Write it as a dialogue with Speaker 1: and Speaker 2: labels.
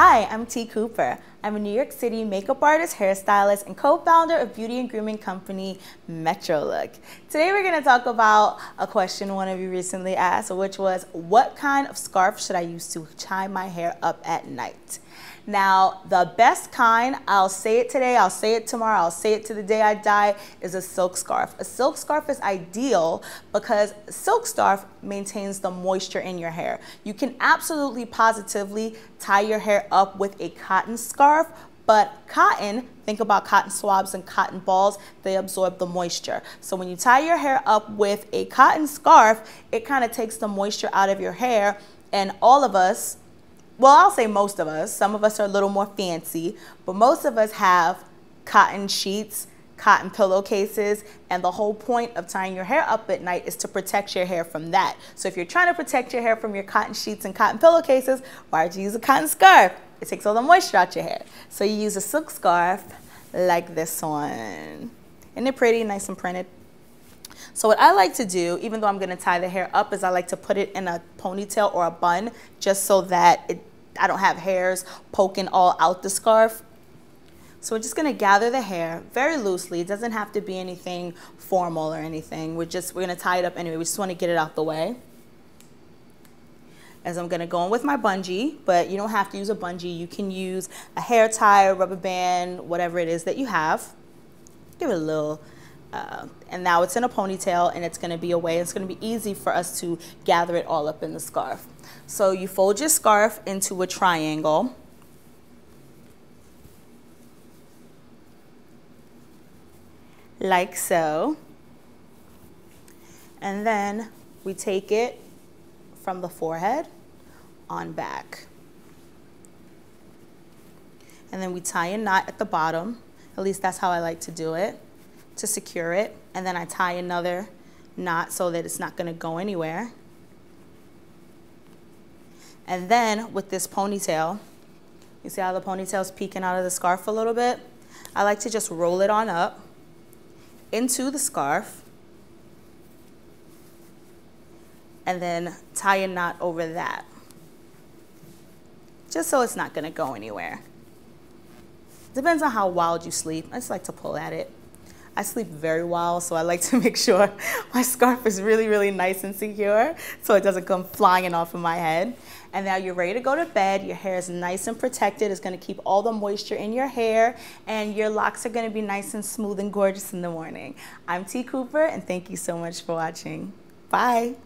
Speaker 1: Hi, I'm T. Cooper. I'm a New York City makeup artist, hairstylist, and co-founder of beauty and grooming company Metro Look. Today we're going to talk about a question one of you recently asked, which was, what kind of scarf should I use to tie my hair up at night? Now, the best kind, I'll say it today, I'll say it tomorrow, I'll say it to the day I die, is a silk scarf. A silk scarf is ideal because silk scarf maintains the moisture in your hair. You can absolutely positively tie your hair up with a cotton scarf, but cotton, think about cotton swabs and cotton balls, they absorb the moisture. So when you tie your hair up with a cotton scarf, it kind of takes the moisture out of your hair and all of us, well, I'll say most of us, some of us are a little more fancy, but most of us have cotton sheets, cotton pillowcases, and the whole point of tying your hair up at night is to protect your hair from that. So if you're trying to protect your hair from your cotton sheets and cotton pillowcases, why would you use a cotton scarf? It takes all the moisture out your hair. So you use a silk scarf like this one. Isn't it pretty, nice and printed? So what I like to do, even though I'm gonna tie the hair up, is I like to put it in a ponytail or a bun just so that it I don't have hairs poking all out the scarf. So we're just gonna gather the hair very loosely. It doesn't have to be anything formal or anything. We're just, we're gonna tie it up anyway. We just wanna get it out the way. I'm gonna go in with my bungee, but you don't have to use a bungee. You can use a hair tie, a rubber band, whatever it is that you have. Give it a little, uh, and now it's in a ponytail and it's gonna be away. It's gonna be easy for us to gather it all up in the scarf. So you fold your scarf into a triangle. Like so. And then we take it from the forehead on back. And then we tie a knot at the bottom. At least that's how I like to do it to secure it. And then I tie another knot so that it's not gonna go anywhere. And then with this ponytail, you see how the ponytail's peeking out of the scarf a little bit? I like to just roll it on up into the scarf and then tie a knot over that. Just so it's not gonna go anywhere. Depends on how wild you sleep. I just like to pull at it. I sleep very well, so I like to make sure my scarf is really, really nice and secure so it doesn't come flying off of my head. And now you're ready to go to bed. Your hair is nice and protected. It's gonna keep all the moisture in your hair and your locks are gonna be nice and smooth and gorgeous in the morning. I'm T. Cooper and thank you so much for watching. Bye.